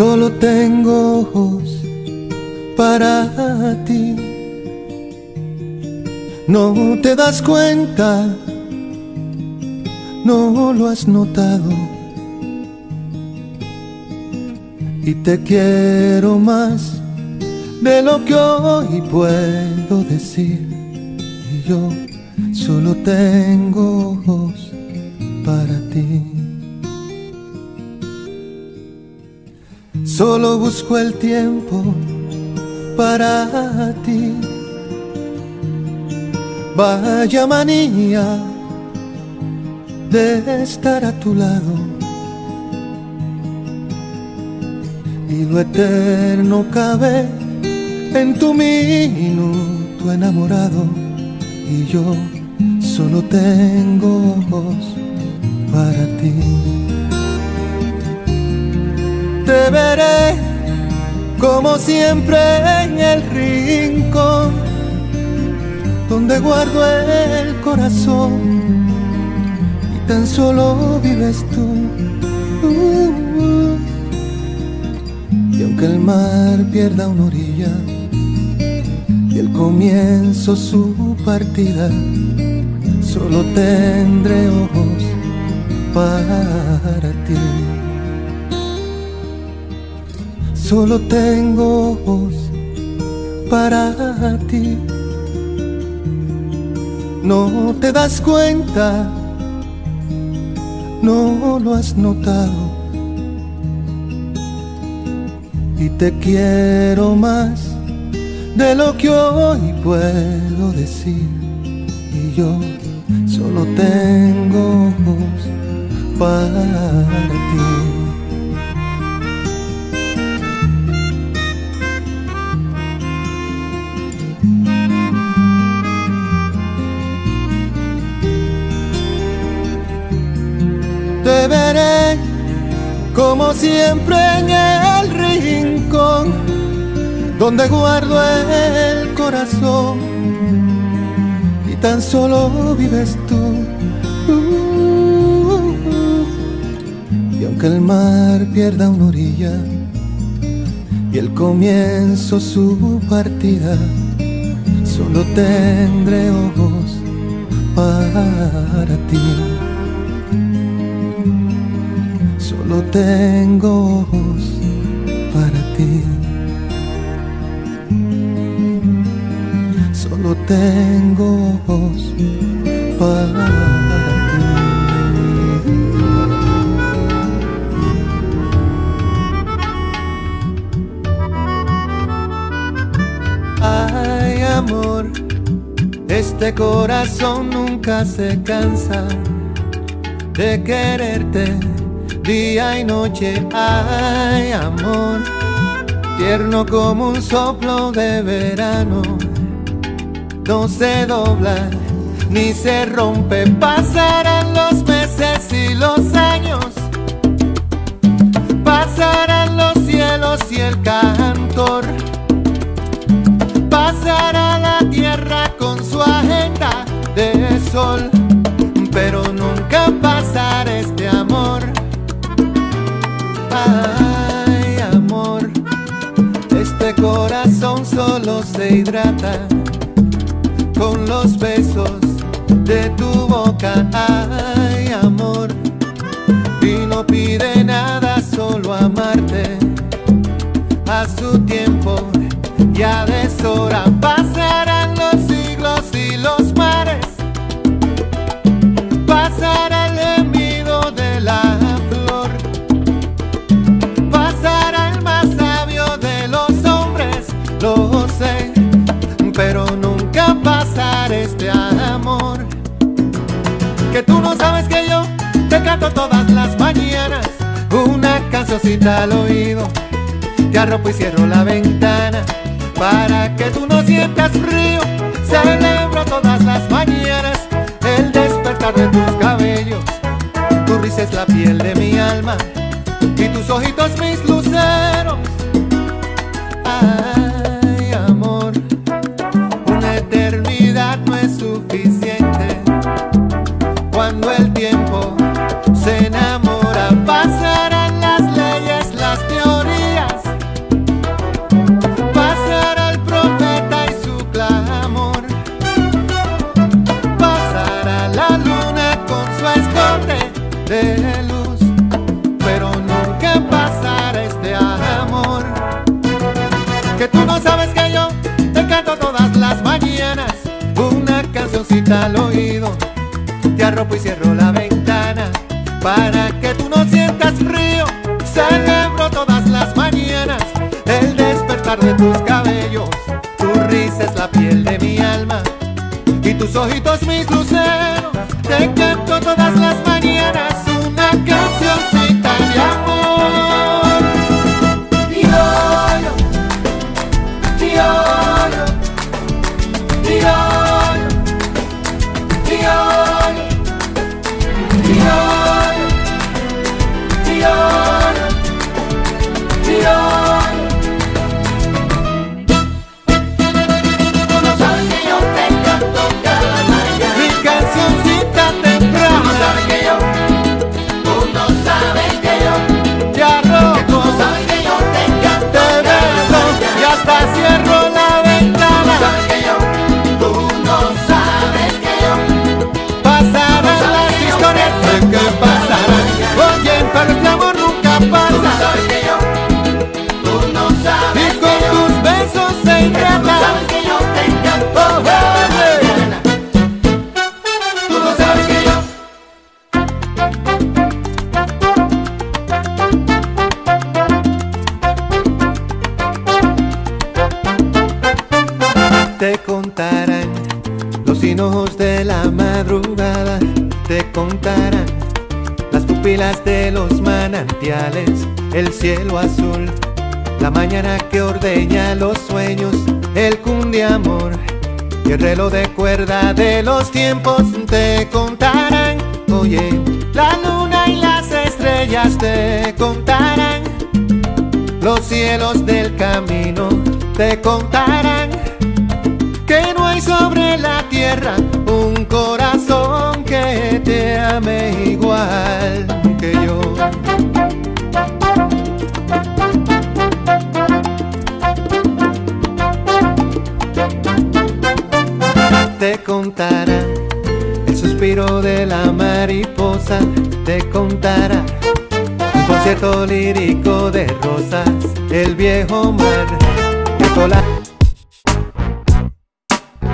Solo tengo ojos para ti. No te das cuenta, no lo has notado. Y te quiero más de lo que hoy puedo decir. Y yo solo tengo ojos para ti. Solo busco el tiempo para ti. Vaya manía de estar a tu lado. Y lo eterno cabe en tu minuto enamorado. Y yo solo tengo ojos para ti. Te veré como siempre en el rincón donde guardo el corazón y tan solo vives tú. y aunque el mar pierda una orilla y el comienzo su partida, solo tendré ojos para ti. Solo tengo ojos para ti. No te das cuenta, no lo has notado. Y te quiero más de lo que hoy puedo decir. Y yo solo tengo ojos para ti. Te veré como siempre en el rincón donde guardo el corazón y tan solo vives tú. y aunque el mar pierda una orilla y el comienzo su partida, solo tendré ojos para ti. Solo tengo ojos para ti. Solo tengo ojos para ti. Ay, amor, este corazón nunca se cansa de quererte día y noche, ay amor, tierno como un soplo de verano, no se dobla ni se rompe, pasarán los meses y los años, se hidrata con los besos de tu boca. Ay, amor, y no pide nada, solo amarte a su tiempo. Ya deshora cancioncita al oído. Te arropo y cierro la ventana para que tú no sientas frío. Celebro todas las mañanas el despertar de tus cabellos. Tu risa la piel de mi alma y tus ojitos mis que yo te canto todas las mañanas una cancioncita al oído. Te arropo y cierro la ventana para que tú no sientas frío. Celebro todas las mañanas el despertar de tus cabellos. Tu risa es la piel de mi alma y tus ojitos mis luceros. Te canto todas las mañanas Te contarán los hinojos de la madrugada. Te contarán las pupilas de los manantiales, el cielo azul, la mañana que ordeña los sueños, el amor y el reloj de cuerda de los tiempos. Te contarán, oye, la luna y las estrellas te contarán. Los cielos del camino te contarán un corazón que te ame igual que yo. Te contará el suspiro de la mariposa, te contará un concierto lírico de rosas, el viejo mar, cola